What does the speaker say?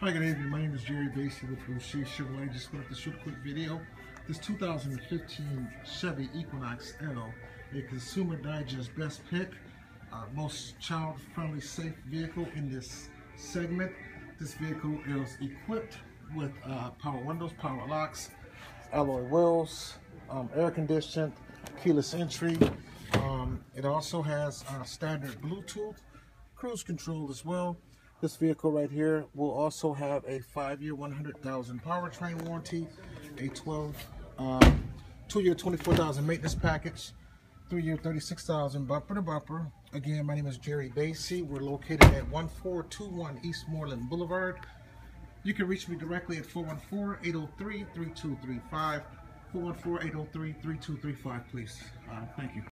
Hi, good evening. My name is Jerry Basie with Boucher Chevrolet. Just wanted to shoot a quick video. This 2015 Chevy Equinox L, a Consumer Digest best pick, uh, most child-friendly, safe vehicle in this segment. This vehicle is equipped with uh, power windows, power locks, alloy wheels, um, air conditioned, keyless entry. Um, it also has uh, standard Bluetooth cruise control as well. This vehicle right here will also have a five-year, 100,000 powertrain warranty, a 12, um, two-year, 24,000 maintenance package, three-year, 36,000 bumper to bumper. Again, my name is Jerry Basie. We're located at 1421 East Moreland Boulevard. You can reach me directly at 414-803-3235. 414-803-3235, please. Uh, thank you.